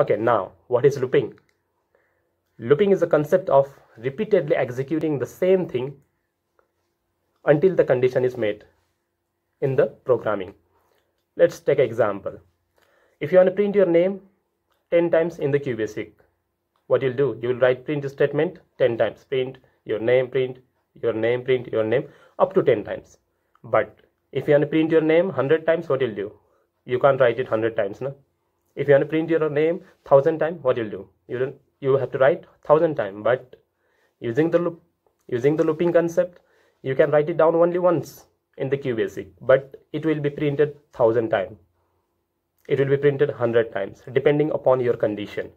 okay now what is looping? Looping is the concept of repeatedly executing the same thing until the condition is met in the programming. Let's take an example. If you want to print your name 10 times in the QBasic what you'll do? You will write print statement 10 times. Print your name print your name print your name up to 10 times. But if you want to print your name 100 times what you'll do? You can't write it 100 times no if you want to print your name 1000 times what you'll do? You don't you have to write 1000 times but using the loop using the looping concept you can write it down only once in the QBasic but it will be printed 1000 times it will be printed 100 times depending upon your condition.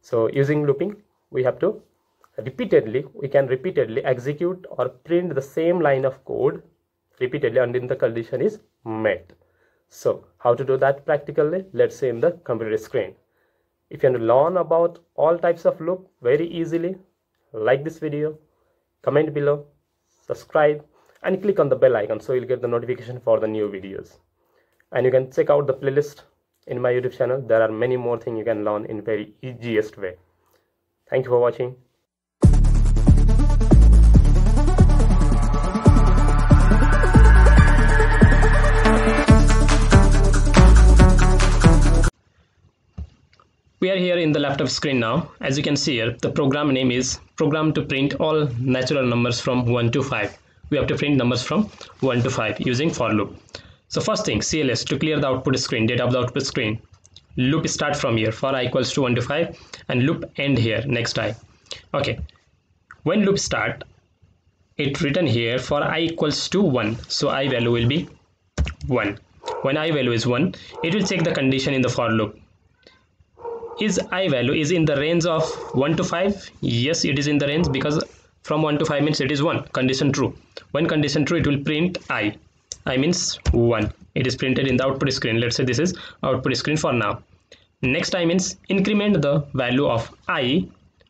So using looping we have to repeatedly we can repeatedly execute or print the same line of code repeatedly until the condition is met so how to do that practically? Let's say in the computer screen. If you want to learn about all types of loop very easily like this video comment below subscribe and click on the bell icon so you'll get the notification for the new videos. And you can check out the playlist in my youtube channel. There are many more things you can learn in very easiest way. Thank you for watching we are here in the laptop screen now. As you can see here the program name is program to print all natural numbers from 1 to 5 we have to print numbers from 1 to 5 using for loop. So first thing cls to clear the output screen data of the output screen. Loop start from here for i equals to 1 to 5 and loop end here next i. Okay. When loop start it written here for i equals to 1 so i value will be 1 when i value is 1 it will check the condition in the for loop is i value is in the range of 1 to 5 yes it is in the range because from 1 to 5 means it is 1 condition true. When condition true it will print i. I means 1 it is printed in the output screen. Let's say this is output screen for now. Next i means increment the value of i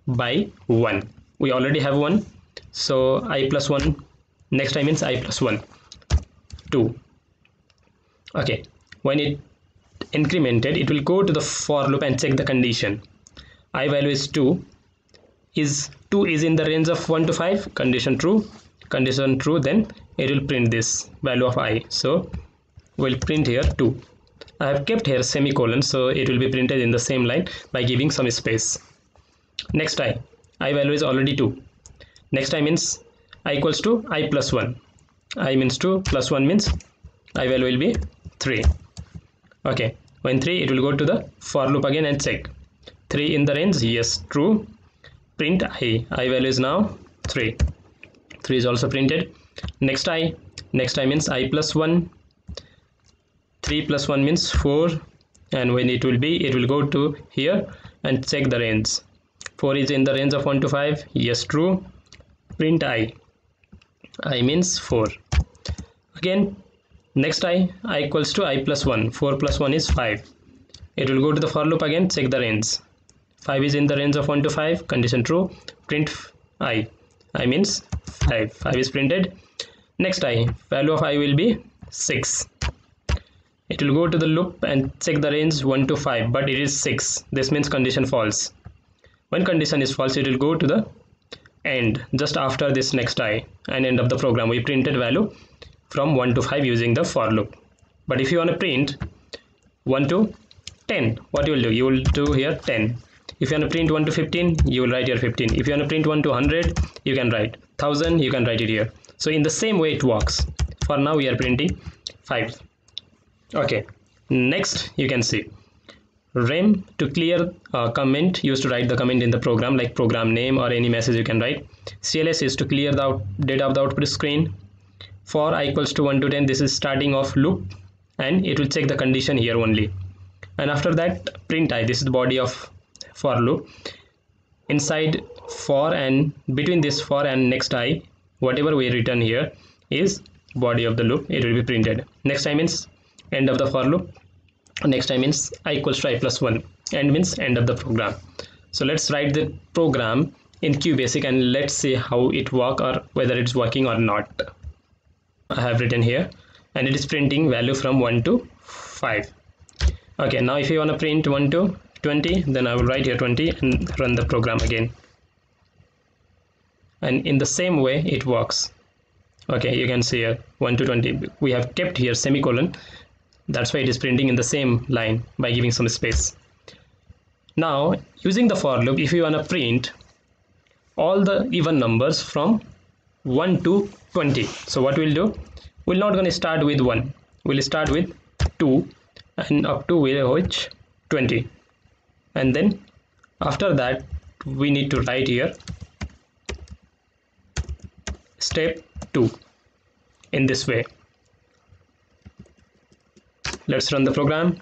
by 1 we already have 1 so i plus 1 next i means i plus 1 2 okay. When it incremented it will go to the for loop and check the condition. I value is 2 is 2 is in the range of 1 to 5 condition true. Condition true then it will print this value of i. So we'll print here 2 i have kept here semicolon so it will be printed in the same line by giving some space. Next i. I value is already 2 next i means i equals to i plus 1 i means 2 plus 1 means i value will be 3 okay when 3 it will go to the for loop again and check. 3 in the range yes true. Print i i value is now 3 3 is also printed. Next i next i means i plus 1 3 plus 1 means 4 and when it will be it will go to here and check the range. 4 is in the range of 1 to 5 yes true. Print i. I means 4 again next i i equals to i plus 1 4 plus 1 is 5 it will go to the for loop again. Check the range. 5 is in the range of 1 to 5 condition true. Print i. I means 5 5 is printed. Next i value of i will be 6 it will go to the loop and check the range 1 to 5 but it is 6 this means condition false. When condition is false it will go to the end just after this next i and end of the program. We printed value from 1 to 5 using the for loop. But if you want to print 1 to 10 what you will do? You will do here 10 if you want to print 1 to 15 you will write here 15 if you want to print 1 to 100 you can write 1000 you can write it here. So in the same way it works. For now we are printing 5 okay next you can see. Rem to clear uh, comment used to write the comment in the program like program name or any message you can write. Cls is to clear the out data of the output screen for i equals to 1 to 10 this is starting of loop and it will check the condition here only. And after that print i this is the body of for loop. Inside for and between this for and next i whatever we return here is body of the loop it will be printed. Next i means end of the for loop. Next i means i equals to i plus 1 end means end of the program. So let's write the program in QBasic and let's see how it work or whether it's working or not I have written here. And it is printing value from 1 to 5 okay now if you want to print 1 to 20 then I will write here 20 and run the program again. And in the same way it works. Okay you can see here 1 to 20 we have kept here semicolon. That's why it is printing in the same line by giving some space. Now using the for loop if you want to print all the even numbers from 1 to 20 so what we'll do? We're not going to start with 1 we'll start with 2 and up to which 20 and then after that we need to write here step 2 in this way. Let's run the program.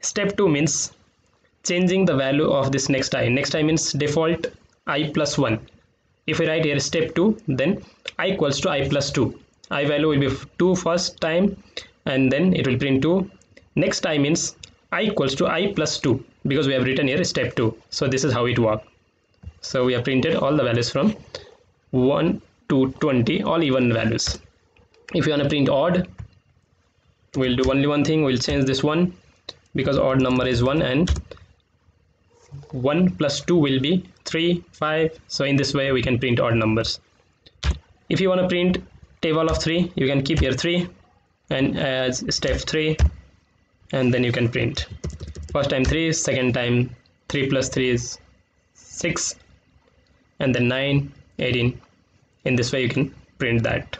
Step 2 means changing the value of this next i. Next i means default i plus 1 if I write here step 2 then i equals to i plus 2 i value will be 2 first time and then it will print 2 next time means i equals to i plus 2 because we have written here step 2 so this is how it works so we have printed all the values from 1 to 20 all even values. If you want to print odd we'll do only one thing we'll change this one because odd number is 1 and 1 plus 2 will be 3 5 so in this way we can print odd numbers. If you want to print table of 3 you can keep here 3 and as step 3 and then you can print. First time 3 second time 3 plus 3 is 6 and then 9 18 in this way you can print that.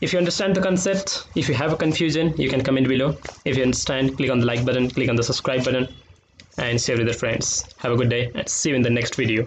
If you understand the concept if you have a confusion you can comment below. If you understand click on the like button click on the subscribe button and share with your friends. Have a good day. And see you in the next video